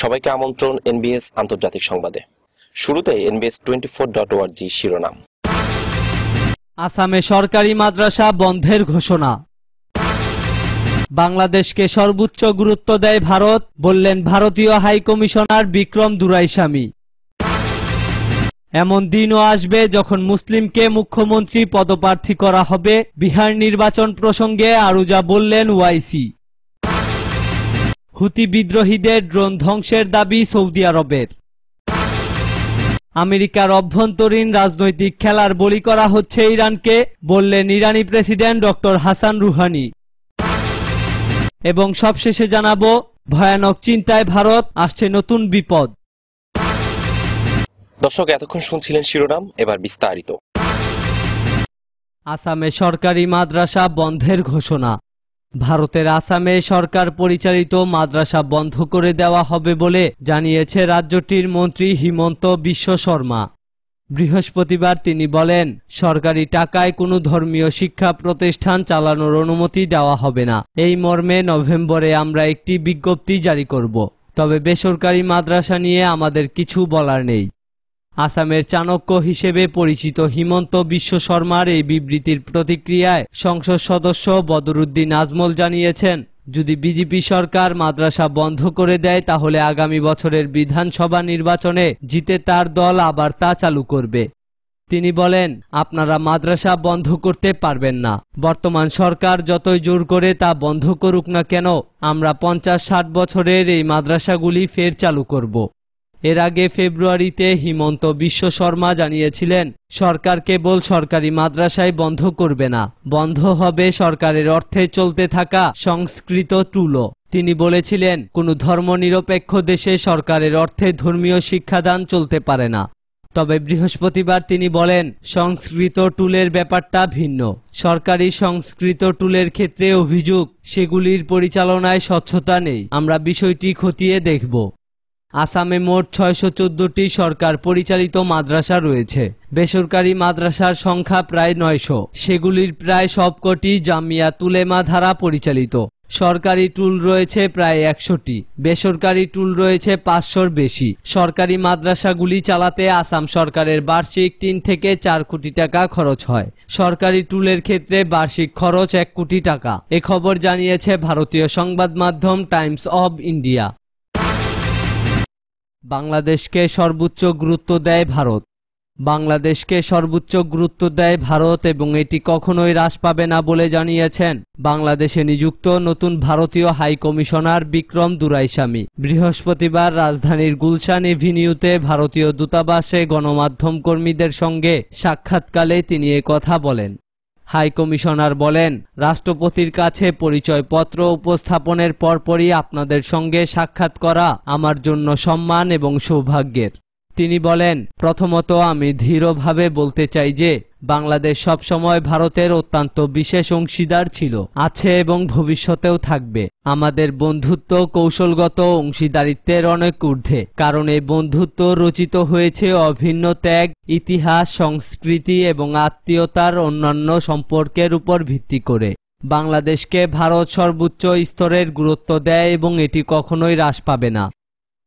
সবাইকে আমন্ত্রণ এনবিএস আন্তর্জাতিক সংবাদে। শুরুতে এনবিএস টোয়েন্টি ফোর ডট ওয়ার্জি শিরোনাম। আসামে সরকারি মাদ্রাসা বন্ধের ঘোষণা। বাংলাদেশকে সর্বোচ্চ গুরুত্ব দেয় ভারত, বললেন ভারতীয় হাই কমিশনার বিক্রম দুরাইস্বামী। এমন দিনও আসবে যখন মুসলিমকে মুখ্যমন্ত্রী পদপ্রার্থী করা হবে। বিহার নির্বাচন প্রসঙ্গে আরও যা বললেন ওয়াইসি। হুতি বিদ্রোহীদের ড্রোন ধ্বংসের দাবি সৌদি আরবের। আমেরিকার অভ্যন্তরীণ রাজনৈতিক খেলার বলি করা হচ্ছে ইরানকে বললেন ইরানি প্রেসিডেন্ট ডক্টর হাসান রুহানি। এবং সবশেষে জানাব ভয়ানক চিন্তায় ভারত আসছে নতুন বিপদ। দর্শক এতক্ষণ শুনছিলেন শিরোনাম এবার বিস্তারিত। আসামে সরকারি মাদ্রাসা বন্ধের ঘোষণা। ভারতের আসামে সরকার পরিচালিত মাদ্রাসা বন্ধ করে দেওয়া হবে বলে জানিয়েছে রাজ্যটির মন্ত্রী হিমন্ত বিশ্ব শর্মা। বৃহস্পতিবার তিনি বলেন, সরকারি টাকায় কোনো ধর্মীয় শিক্ষা প্রতিষ্ঠান চালানোর অনুমতি দেওয়া হবে না। এই মর্মে নভেম্বরে আমরা একটি বিজ্ঞপ্তি জারি করব। তবে বেসরকারি মাদ্রাসা নিয়ে আমাদের কিছু বলার নেই। আসামের চাণক্য হিসেবে পরিচিত হিমন্ত বিশ্ব শর্মার এই বিবৃতির প্রতিক্রিয়ায় সংসদ সদস্য বদরুদ্দিন আজমল জানিয়েছেন, যদি বিজেপি সরকার মাদ্রাসা বন্ধ করে দেয়, তাহলে আগামী বছরের বিধানসভা নির্বাচনে জিতে তার দল আবার তা চালু করবে। তিনি বলেন, আপনারা মাদ্রাসা বন্ধ করতে পারবেন না। বর্তমান সরকার যতই জোর করে তা বন্ধ করুক না কেন, আমরা পঞ্চাশ ষাট বছরের এই মাদ্রাসাগুলি ফের চালু করব। এর আগে ফেব্রুয়ারিতে হিমন্ত বিশ্ব শর্মা জানিয়েছিলেন, সরকার কেবল সরকারি মাদ্রাসায় বন্ধ করবে না, বন্ধ হবে সরকারের অর্থে চলতে থাকা সংস্কৃত টুলো তিনি বলেছিলেন, কোনো ধর্মনিরপেক্ষ দেশে সরকারের অর্থে ধর্মীয় শিক্ষাদান চলতে পারে না। তবে বৃহস্পতিবার তিনি বলেন, সংস্কৃত টুলের ব্যাপারটা ভিন্ন। সরকারি সংস্কৃত টুলের ক্ষেত্রে অভিযোগ, সেগুলির পরিচালনায় স্বচ্ছতা নেই। আমরা বিষয়টি খতিয়ে দেখব। আসামে মোট ছয়শো চোদ্দটি সরকার পরিচালিত মাদ্রাসা রয়েছে। বেসরকারি মাদ্রাসার সংখ্যা প্রায় নয়শো। সেগুলির প্রায় সবকটি জামিয়া তুলেমা ধারা পরিচালিত। সরকারি টুল রয়েছে প্রায় একশোটি। বেসরকারি টুল রয়েছে পাঁচশোর বেশি। সরকারি মাদ্রাসাগুলি চালাতে আসাম সরকারের বার্ষিক তিন থেকে চার কোটি টাকা খরচ হয়। সরকারি টুলের ক্ষেত্রে বার্ষিক খরচ এক কোটি টাকা। এ খবর জানিয়েছে ভারতীয় সংবাদ মাধ্যম টাইমস অব ইন্ডিয়া। বাংলাদেশকে সর্বোচ্চ গুরুত্ব দেয় ভারত। বাংলাদেশকে সর্বোচ্চ গুরুত্ব দেয় ভারত এবং এটি কখনোই হ্রাস পাবে না বলে জানিয়েছেন বাংলাদেশে নিযুক্ত নতুন ভারতীয় হাই কমিশনার বিক্রম দুরাইস্বামী। বৃহস্পতিবার রাজধানীর গুলশান এভিনিউতে ভারতীয় দূতাবাসে গণমাধ্যম কর্মীদের সঙ্গে সাক্ষাৎকালে তিনি কথা বলেন। হাই কমিশনার বলেন, রাষ্ট্রপতির কাছে পরিচয়পত্র উপস্থাপনের পরপরই আপনাদের সঙ্গে সাক্ষাৎ করা আমার জন্য সম্মান এবং সৌভাগ্যের। তিনি বলেন, প্রথমত আমি দৃঢ়ভাবে বলতে চাই যে, বাংলাদেশ সবসময় ভারতের অত্যন্ত বিশেষ অংশীদার ছিল, আছে এবং ভবিষ্যতেও থাকবে। আমাদের বন্ধুত্ব কৌশলগত অংশীদারিত্বের অনেক ঊর্ধ্বে, কারণ এই বন্ধুত্ব রচিত হয়েছে অভিন্ন ত্যাগ, ইতিহাস, সংস্কৃতি এবং আত্মীয়তার অন্যান্য সম্পর্কের উপর ভিত্তি করে। বাংলাদেশকে ভারত সর্বোচ্চ স্তরের গুরুত্ব দেয় এবং এটি কখনোই হ্রাস পাবে না।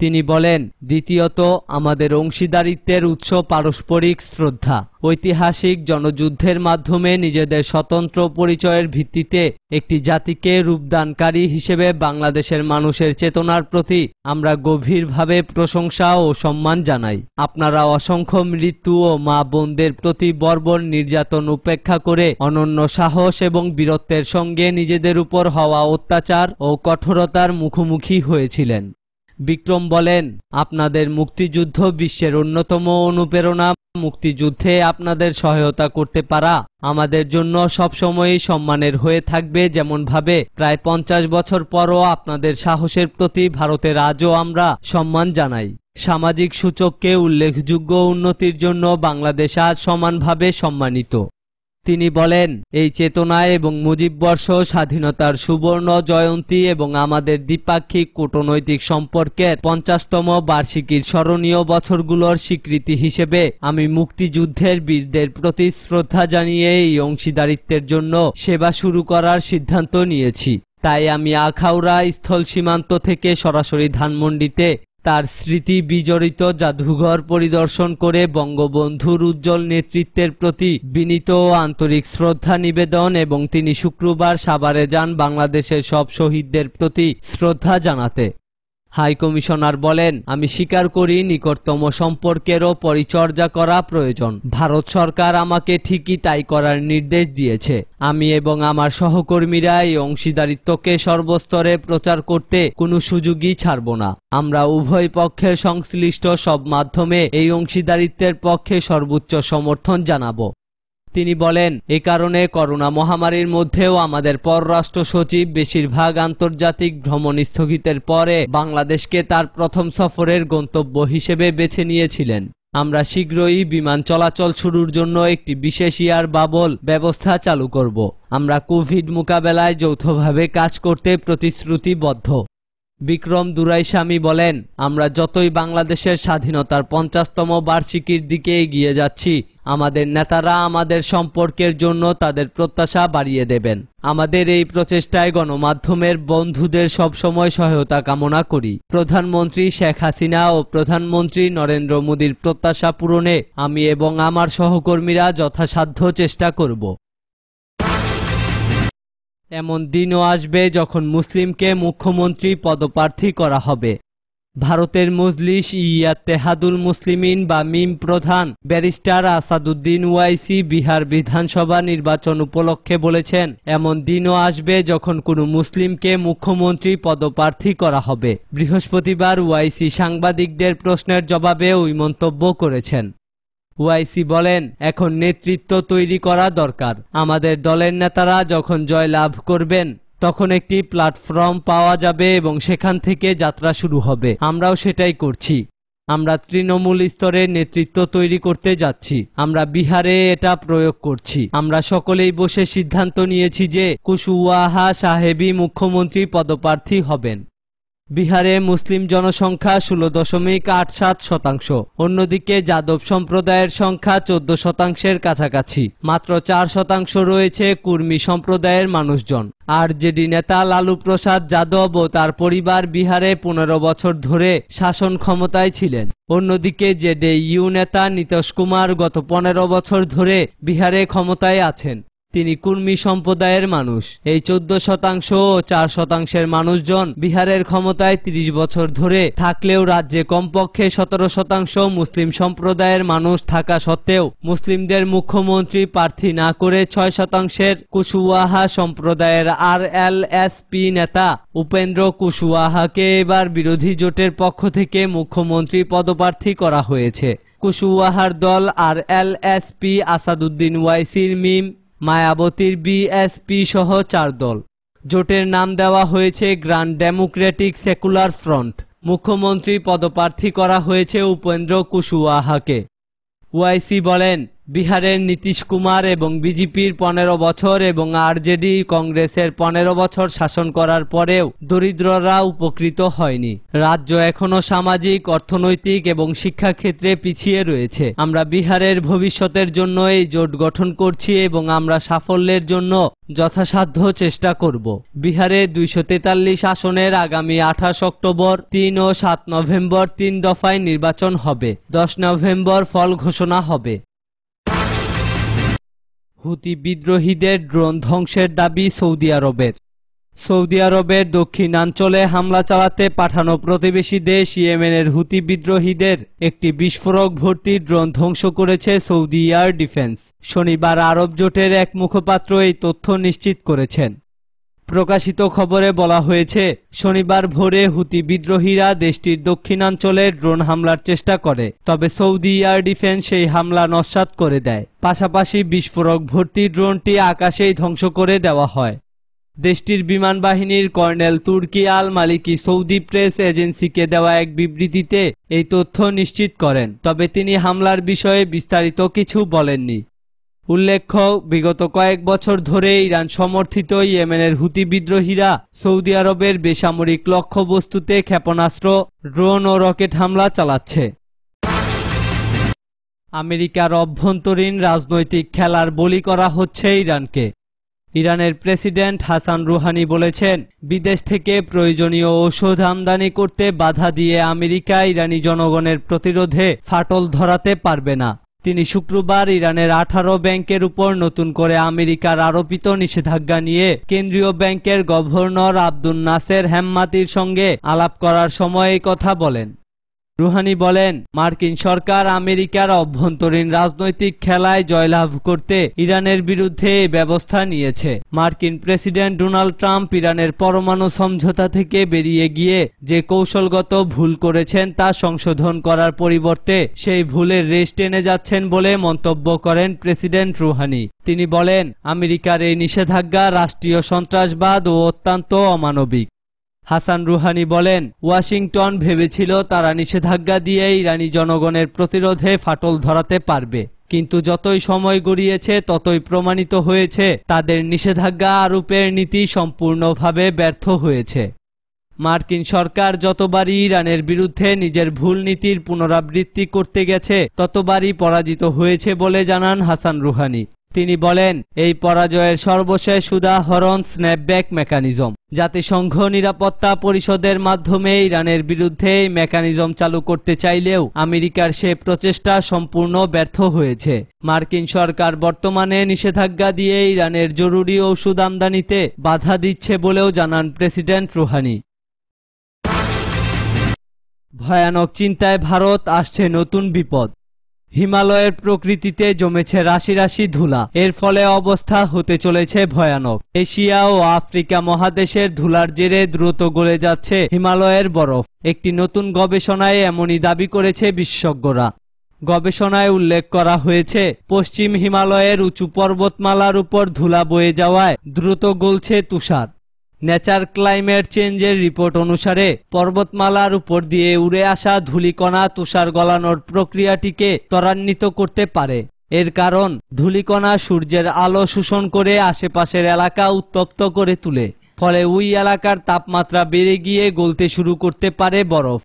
তিনি বলেন, দ্বিতীয়ত, আমাদের অংশীদারিত্বের উৎস পারস্পরিক শ্রদ্ধা। ঐতিহাসিক জনযুদ্ধের মাধ্যমে নিজেদের স্বতন্ত্র পরিচয়ের ভিত্তিতে একটি জাতিকে রূপদানকারী হিসেবে বাংলাদেশের মানুষের চেতনার প্রতি আমরা গভীরভাবে প্রশংসা ও সম্মান জানাই। আপনারা অসংখ্য মৃত্যু ও মা বোনদের প্রতি বর্বর নির্যাতন উপেক্ষা করে অনন্য সাহস এবং বীরত্বের সঙ্গে নিজেদের উপর হওয়া অত্যাচার ও কঠোরতার মুখোমুখি হয়েছিলেন। বিক্রম বলেন, আপনাদের মুক্তিযুদ্ধ বিশ্বের অন্যতম অনুপ্রেরণা। মুক্তিযুদ্ধে আপনাদের সহায়তা করতে পারা আমাদের জন্য সবসময়ই সম্মানের হয়ে থাকবে। যেমনভাবে প্রায় পঞ্চাশ বছর পরও আপনাদের সাহসের প্রতি ভারতের আজও আমরা সম্মান জানাই। সামাজিক সূচককে উল্লেখযোগ্য উন্নতির জন্য বাংলাদেশ আজ সমানভাবে সম্মানিত। তিনি বলেন, এই চেতনায় এবং মুজিববর্ষ স্বাধীনতার সুবর্ণ জয়ন্তী এবং আমাদের দ্বিপাক্ষিক কূটনৈতিক সম্পর্কের পঞ্চাশতম বার্ষিকীর স্মরণীয় বছরগুলোর স্বীকৃতি হিসেবে আমি মুক্তিযুদ্ধের বীরদের প্রতি শ্রদ্ধা জানিয়ে এই অংশীদারিত্বের জন্য সেবা শুরু করার সিদ্ধান্ত নিয়েছি। তাই আমি আখাউড়া স্থল সীমান্ত থেকে সরাসরি ধানমন্ডিতে তার স্মৃতি বিজড়িত জাদুঘর পরিদর্শন করে বঙ্গবন্ধুর উজ্জ্বল নেতৃত্বের প্রতি বিনীত আন্তরিক শ্রদ্ধা নিবেদন এবং তিনি শুক্রবার সাভারে যান বাংলাদেশের সব শহীদদের প্রতি শ্রদ্ধা জানাতে। হাই কমিশনার বলেন, আমি স্বীকার করি নিকটতম সম্পর্কেরও পরিচর্যা করা প্রয়োজন। ভারত সরকার আমাকে ঠিকই তাই করার নির্দেশ দিয়েছে। আমি এবং আমার সহকর্মীরা এই অংশীদারিত্বকে সর্বস্তরে প্রচার করতে কোনো সুযোগই ছাড়ব না। আমরা উভয় পক্ষের সংশ্লিষ্ট সব মাধ্যমে এই অংশীদারিত্বের পক্ষে সর্বোচ্চ সমর্থন জানাব। তিনি বলেন, এ কারণে করোনা মহামারীর মধ্যেও আমাদের পররাষ্ট্র সচিব বেশিরভাগ আন্তর্জাতিক ভ্রমণ স্থগিতের পরে বাংলাদেশকে তার প্রথম সফরের গন্তব্য হিসেবে বেছে নিয়েছিলেন। আমরা শীঘ্রই বিমান চলাচল শুরুর জন্য একটি বিশেষ ইয়ার বাবল ব্যবস্থা চালু করব। আমরা কোভিড মোকাবেলায় যৌথভাবে কাজ করতে প্রতিশ্রুতিবদ্ধ। বিক্রম দুরাইস্বামী বলেন, আমরা যতই বাংলাদেশের স্বাধীনতার পঞ্চাশতম বার্ষিকীর দিকে এগিয়ে যাচ্ছি আমাদের নেতারা আমাদের সম্পর্কের জন্য তাদের প্রত্যাশা বাড়িয়ে দেবেন। আমাদের এই প্রচেষ্টায় গণমাধ্যমের বন্ধুদের সবসময় সহায়তা কামনা করি। প্রধানমন্ত্রী শেখ হাসিনা ও প্রধানমন্ত্রী নরেন্দ্র মোদীর প্রত্যাশা পূরণে আমি এবং আমার সহকর্মীরা যথাসাধ্য চেষ্টা করব। এমন দিনও আসবে যখন মুসলিমকে মুখ্যমন্ত্রী পদপ্রার্থী করা হবে। ভারতের মজলিস ইয়াত্তেহাদুল মুসলিমিন বা মিম প্রধান ব্যারিস্টার আসাদুদ্দিন ওয়াইসি বিহার বিধানসভা নির্বাচন উপলক্ষে বলেছেন, এমন দিনও আসবে যখন কোনো মুসলিমকে মুখ্যমন্ত্রী পদপ্রার্থী করা হবে। বৃহস্পতিবার ওয়াইসি সাংবাদিকদের প্রশ্নের জবাবে ওই মন্তব্য করেছেন। ওয়াইসি বলেন, এখন নেতৃত্ব তৈরি করা দরকার। আমাদের দলের নেতারা যখন জয় লাভ করবেন তখন একটি প্ল্যাটফর্ম পাওয়া যাবে এবং সেখান থেকে যাত্রা শুরু হবে। আমরাও সেটাই করছি। আমরা তৃণমূল স্তরে নেতৃত্ব তৈরি করতে যাচ্ছি। আমরা বিহারে এটা প্রয়োগ করছি। আমরা সকলেই বসে সিদ্ধান্ত নিয়েছি যে কুশুয়াহা সাহেবী মুখ্যমন্ত্রী পদপ্রার্থী হবেন। বিহারে মুসলিম জনসংখ্যা ষোলো দশমিক আট সাত শতাংশ। অন্যদিকে যাদব সম্প্রদায়ের সংখ্যা চোদ্দ শতাংশের কাছাকাছি। মাত্র চার শতাংশ রয়েছে কুর্মী সম্প্রদায়ের মানুষজন। আর জেডি নেতা লালু প্রসাদ যাদব ও তার পরিবার বিহারে পনেরো বছর ধরে শাসন ক্ষমতায় ছিলেন। অন্যদিকে জেডে ইউ নেতা নীতিশ কুমার গত পনেরো বছর ধরে বিহারে ক্ষমতায় আছেন। তিনি কুর্মী সম্প্রদায়ের মানুষ। এই চোদ্দ শতাংশ ও চার শতাংশের মানুষজন বিহারের ক্ষমতায় ৩০ বছর ধরে থাকলেও রাজ্যে কমপক্ষে সতেরো শতাংশ মুসলিম সম্প্রদায়ের মানুষ থাকা সত্ত্বেও মুসলিমদের মুখ্যমন্ত্রী প্রার্থী না করে ছয় শতাংশের কুশওয়াহা সম্প্রদায়ের আর এল এস পি নেতা উপেন্দ্র কুশওয়াহাকে এবার বিরোধী জোটের পক্ষ থেকে মুখ্যমন্ত্রী পদপ্রার্থী করা হয়েছে। কুশওয়াহার দল R L S P Asaduddin ওয়াইসির মিম মায়াবতীর বিএসপি সহ চার দল। জোটের নাম দেওয়া হয়েছে গ্রান্ড ডেমোক্রেটিক সেকুলার ফ্রন্ট। মুখ্যমন্ত্রী পদপ্রার্থী করা হয়েছে উপেন্দ্র কুশুয়াহাকে। ওয়াইসি বলেন বিহারের নীতিশ কুমার এবং বিজেপির পনেরো বছর এবং আরজেডি কংগ্রেসের পনেরো বছর শাসন করার পরেও দরিদ্ররা উপকৃত হয়নি। রাজ্য এখনও সামাজিক, অর্থনৈতিক এবং শিক্ষাক্ষেত্রে পিছিয়ে রয়েছে। আমরা বিহারের ভবিষ্যতের জন্য এই জোট গঠন করছি এবং আমরা সাফল্যের জন্য যথাসাধ্য চেষ্টা করব। বিহারে দুইশো তেতাল্লিশ আসনের আগামী আঠাশ অক্টোবর, তিন ও সাত নভেম্বর তিন দফায় নির্বাচন হবে। দশ নভেম্বর ফল ঘোষণা হবে। হুতি বিদ্রোহীদের ড্রোন ধ্বংসের দাবি সৌদি আরবের। সৌদি আরবের দক্ষিণাঞ্চলে হামলা চালাতে পাঠানো প্রতিবেশী দেশ ইয়েমেনের হুতি বিদ্রোহীদের একটি বিস্ফোরক ভর্তি ড্রোন ধ্বংস করেছে সৌদি এয়ার ডিফেন্স। শনিবার আরব জোটের এক মুখপাত্র এই তথ্য নিশ্চিত করেছেন। প্রকাশিত খবরে বলা হয়েছে, শনিবার ভোরে হুতি বিদ্রোহীরা দেশটির দক্ষিণাঞ্চলে ড্রোন হামলার চেষ্টা করে, তবে সৌদি এয়ার ডিফেন্স সেই হামলা নস্যাৎ করে দেয়। পাশাপাশি বিস্ফোরক ভর্তি ড্রোনটি আকাশেই ধ্বংস করে দেওয়া হয়। দেশটির বিমান বাহিনীর কর্নেল তুর্কি আল মালিকি সৌদি প্রেস এজেন্সিকে দেওয়া এক বিবৃতিতে এই তথ্য নিশ্চিত করেন, তবে তিনি হামলার বিষয়ে বিস্তারিত কিছু বলেননি। উল্লেখ্য, বিগত কয়েক বছর ধরে ইরান সমর্থিত ইয়েমেনের হুতি বিদ্রোহীরা সৌদি আরবের বেসামরিক লক্ষ্যবস্তুতে ক্ষেপণাস্ত্র, ড্রোন ও রকেট হামলা চালাচ্ছে। আমেরিকার অভ্যন্তরীণ রাজনৈতিক খেলার বলি করা হচ্ছে ইরানকে। ইরানের প্রেসিডেন্ট হাসান রুহানি বলেছেন, বিদেশ থেকে প্রয়োজনীয় ঔষধ আমদানি করতে বাধা দিয়ে আমেরিকা ইরানি জনগণের প্রতিরোধে ফাটল ধরাতে পারবে না। তিনি শুক্রবার ইরানের আঠারো ব্যাংকের উপর নতুন করে আমেরিকার আরোপিত নিষেধাজ্ঞা নিয়ে কেন্দ্রীয় ব্যাংকের গভর্নর আব্দুল নাসের হেম্মাতির সঙ্গে আলাপ করার সময় কথা বলেন। রুহানি বলেন, মার্কিন সরকার আমেরিকার অভ্যন্তরীণ রাজনৈতিক খেলায় জয়লাভ করতে ইরানের বিরুদ্ধে ব্যবস্থা নিয়েছে। মার্কিন প্রেসিডেন্ট ডোনাল্ড ট্রাম্প ইরানের পরমাণু সমঝোতা থেকে বেরিয়ে গিয়ে যে কৌশলগত ভুল করেছেন তা সংশোধন করার পরিবর্তে সেই ভুলের রেশ টেনে যাচ্ছেন বলে মন্তব্য করেন প্রেসিডেন্ট রুহানি। তিনি বলেন, আমেরিকার এই নিষেধাজ্ঞা রাষ্ট্রীয় সন্ত্রাসবাদ ও অত্যন্ত অমানবিক। হাসান রুহানি বলেন, ওয়াশিংটন ভেবেছিল তারা নিষেধাজ্ঞা দিয়ে ইরানি জনগণের প্রতিরোধে ফাটল ধরাতে পারবে। কিন্তু যতই সময় গড়িয়েছে, ততই প্রমাণিত হয়েছে, তাদের নিষেধাজ্ঞা আরোপের নীতি সম্পূর্ণভাবে ব্যর্থ হয়েছে। মার্কিন সরকার যতবারই ইরানের বিরুদ্ধে নিজের ভুল নীতির পুনরাবৃত্তি করতে গেছে, ততবারই পরাজিত হয়েছে বলে জানান হাসান রুহানি। তিনি বলেন, এই পরাজয়ের সর্বশেষ উদাহরণ স্ন্যাপব্যাক মেকানিজম। জাতিসংঘ নিরাপত্তা পরিষদের মাধ্যমে ইরানের বিরুদ্ধে মেকানিজম চালু করতে চাইলেও আমেরিকার সে প্রচেষ্টা সম্পূর্ণ ব্যর্থ হয়েছে। মার্কিন সরকার বর্তমানে নিষেধাজ্ঞা দিয়ে ইরানের জরুরি ওষুধ আমদানিতে বাধা দিচ্ছে বলেও জানান প্রেসিডেন্ট রুহানি। ভয়ানক চিন্তায় ভারত আসছে নতুন বিপদ। হিমালয়ের প্রকৃতিতে জমেছে রাশি রাশি ধুলা। এর ফলে অবস্থা হতে চলেছে ভয়ানক। এশিয়া ও আফ্রিকা মহাদেশের ধুলার জেরে দ্রুত গলে যাচ্ছে হিমালয়ের বরফ। একটি নতুন গবেষণায় এমনই দাবি করেছে বিশেষজ্ঞরা। গবেষণায় উল্লেখ করা হয়েছে, পশ্চিম হিমালয়ের উঁচু পর্বতমালার উপর ধুলা বয়ে যাওয়ায় দ্রুত গলছে তুষার। নেচার ক্লাইমেট চেঞ্জের রিপোর্ট অনুসারে পর্বতমালার উপর দিয়ে উড়ে আসা ধূলিকণা তুষার গলানোর প্রক্রিয়াটিকে ত্বরান্বিত করতে পারে। এর কারণ, ধুলিকণা সূর্যের আলো শোষণ করে আশেপাশের এলাকা উত্তপ্ত করে তুলে। ফলে ওই এলাকার তাপমাত্রা বেড়ে গিয়ে গলতে শুরু করতে পারে বরফ।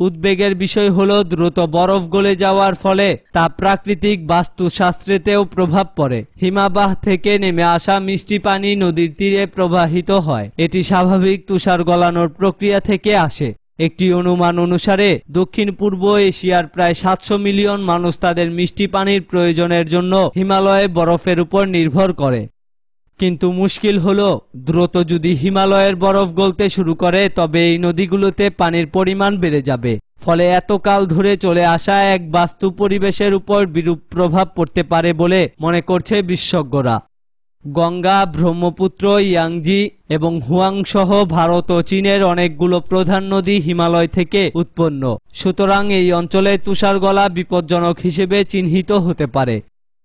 উদ্বেগের বিষয় হল দ্রুত বরফ গলে যাওয়ার ফলে তা প্রাকৃতিক বাস্তুশাস্ত্রেতেও প্রভাব পড়ে। হিমাবাহ থেকে নেমে আসা মিষ্টি পানি নদীর তীরে প্রবাহিত হয়। এটি স্বাভাবিক তুষার গলানোর প্রক্রিয়া থেকে আসে। একটি অনুমান অনুসারে, দক্ষিণ পূর্ব এশিয়ার প্রায় সাতশো মিলিয়ন মানুষ তাদের মিষ্টি পানির প্রয়োজনের জন্য হিমালয়ে বরফের উপর নির্ভর করে। কিন্তু মুশকিল হলো, দ্রুত যদি হিমালয়ের বরফ গলতে শুরু করে, তবে এই নদীগুলোতে পানির পরিমাণ বেড়ে যাবে। ফলে এতকাল ধরে চলে আসা এক বাস্তু পরিবেশের উপর বিরূপ প্রভাব পড়তে পারে বলে মনে করছে বিশেষজ্ঞরা। গঙ্গা, ব্রহ্মপুত্র, ইয়াংজি এবং হুয়াং সহ ভারত ও চীনের অনেকগুলো প্রধান নদী হিমালয় থেকে উৎপন্ন। সুতরাং এই অঞ্চলে তুষার গলা বিপজ্জনক হিসেবে চিহ্নিত হতে পারে।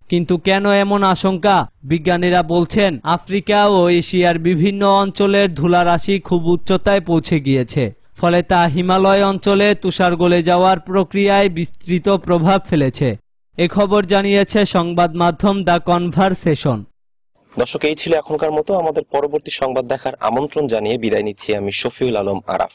কিন্তু কেন এমন আশঙ্কা? বিজ্ঞানীরা বলছেন, আফ্রিকা ও এশিয়ার বিভিন্ন অঞ্চলের ধুলারাশি খুব উচ্চতায় পৌঁছে গিয়েছে। ফলে তা হিমালয় অঞ্চলে তুষার গলে যাওয়ার প্রক্রিয়ায় বিস্তৃত প্রভাব ফেলেছে। এ খবর জানিয়েছে সংবাদ মাধ্যম দ্য কনভারসেশন। দর্শক, এই ছিল এখনকার মতো। আমাদের পরবর্তী সংবাদ দেখার আমন্ত্রণ জানিয়ে বিদায় নিচ্ছি আমি শফিউল আলম আরাফ।